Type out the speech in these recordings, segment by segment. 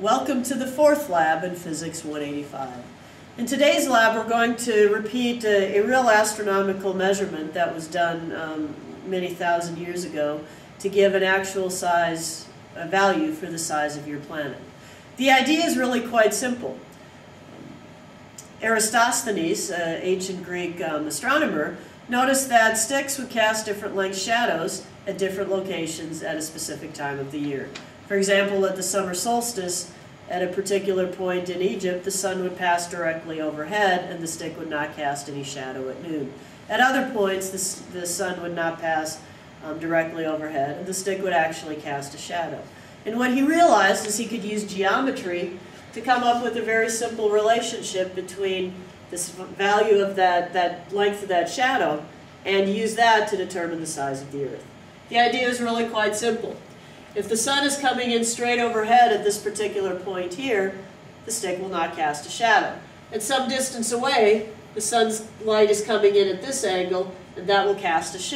Welcome to the fourth lab in Physics 185. In today's lab, we're going to repeat a, a real astronomical measurement that was done um, many thousand years ago to give an actual size, a value for the size of your planet. The idea is really quite simple. Eratosthenes, an ancient Greek um, astronomer, noticed that sticks would cast different length shadows at different locations at a specific time of the year. For example, at the summer solstice, at a particular point in Egypt, the sun would pass directly overhead and the stick would not cast any shadow at noon. At other points, the, the sun would not pass um, directly overhead and the stick would actually cast a shadow. And what he realized is he could use geometry to come up with a very simple relationship between this value of that, that length of that shadow and use that to determine the size of the Earth. The idea is really quite simple. If the sun is coming in straight overhead at this particular point here, the stick will not cast a shadow. At some distance away, the sun's light is coming in at this angle, and that will cast a, sh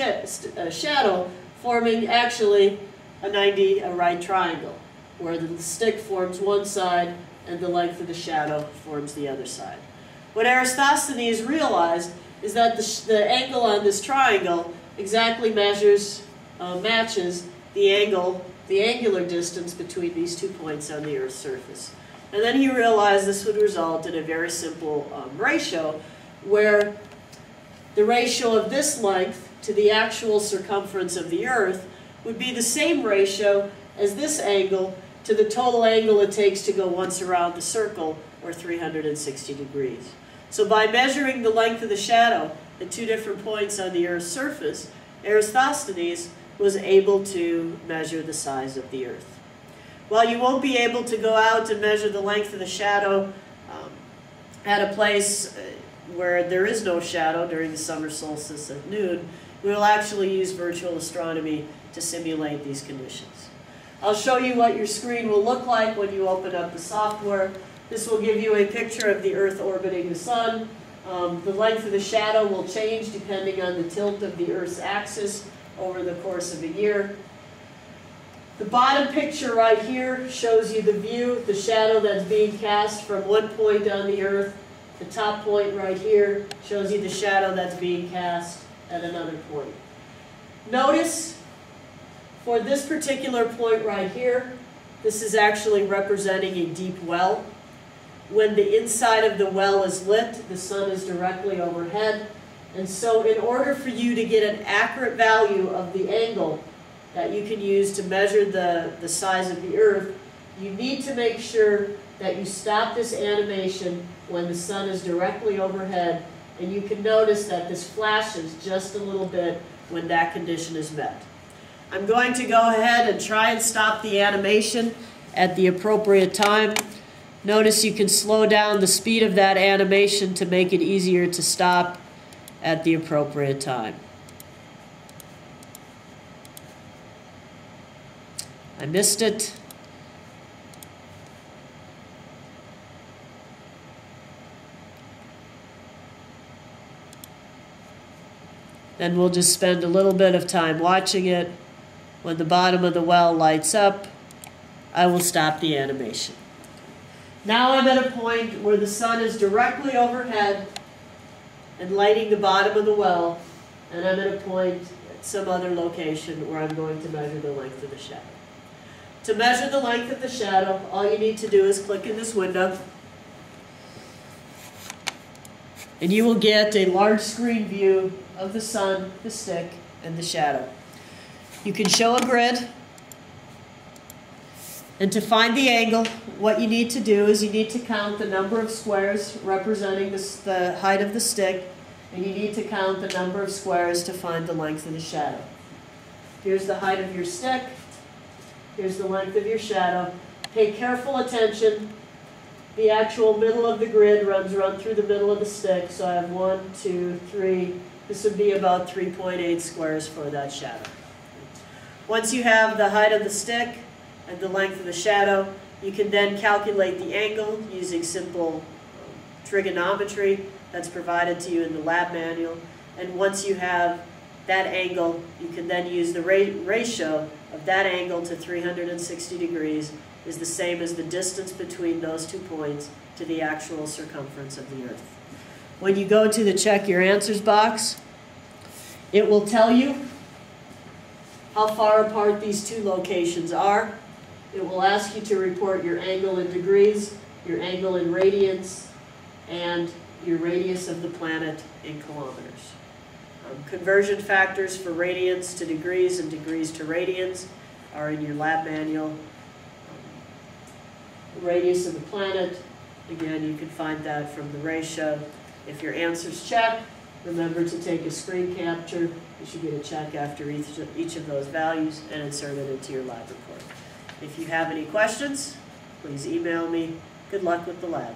a shadow, forming actually a 90, a right triangle, where the stick forms one side and the length of the shadow forms the other side. What Eratosthenes realized is that the, the angle on this triangle exactly measures, uh, matches the angle the angular distance between these two points on the Earth's surface. And then he realized this would result in a very simple um, ratio where the ratio of this length to the actual circumference of the Earth would be the same ratio as this angle to the total angle it takes to go once around the circle, or 360 degrees. So by measuring the length of the shadow at two different points on the Earth's surface, Eratosthenes was able to measure the size of the Earth. While you won't be able to go out and measure the length of the shadow um, at a place uh, where there is no shadow during the summer solstice at noon, we will actually use virtual astronomy to simulate these conditions. I'll show you what your screen will look like when you open up the software. This will give you a picture of the Earth orbiting the Sun. Um, the length of the shadow will change depending on the tilt of the Earth's axis over the course of a year. The bottom picture right here shows you the view, the shadow that's being cast from one point on the earth. The top point right here shows you the shadow that's being cast at another point. Notice for this particular point right here, this is actually representing a deep well. When the inside of the well is lit, the sun is directly overhead. And so in order for you to get an accurate value of the angle that you can use to measure the, the size of the Earth, you need to make sure that you stop this animation when the sun is directly overhead. And you can notice that this flashes just a little bit when that condition is met. I'm going to go ahead and try and stop the animation at the appropriate time. Notice you can slow down the speed of that animation to make it easier to stop at the appropriate time. I missed it. Then we'll just spend a little bit of time watching it. When the bottom of the well lights up, I will stop the animation. Now I'm at a point where the sun is directly overhead and lighting the bottom of the well, and I'm at a point at some other location where I'm going to measure the length of the shadow. To measure the length of the shadow, all you need to do is click in this window, and you will get a large screen view of the sun, the stick, and the shadow. You can show a grid, and to find the angle, what you need to do is you need to count the number of squares representing the height of the stick, and you need to count the number of squares to find the length of the shadow. Here's the height of your stick. Here's the length of your shadow. Pay careful attention. The actual middle of the grid runs run through the middle of the stick, so I have one, two, three. This would be about 3.8 squares for that shadow. Once you have the height of the stick, and the length of the shadow. You can then calculate the angle using simple trigonometry that's provided to you in the lab manual. And once you have that angle, you can then use the ra ratio of that angle to 360 degrees is the same as the distance between those two points to the actual circumference of the Earth. When you go to the check your answers box, it will tell you how far apart these two locations are. It will ask you to report your angle in degrees, your angle in radians, and your radius of the planet in kilometers. Um, conversion factors for radians to degrees and degrees to radians are in your lab manual. Um, the radius of the planet, again, you can find that from the ratio. If your answers check, remember to take a screen capture. You should get a check after each, each of those values and insert it into your lab report. If you have any questions, please email me. Good luck with the lab.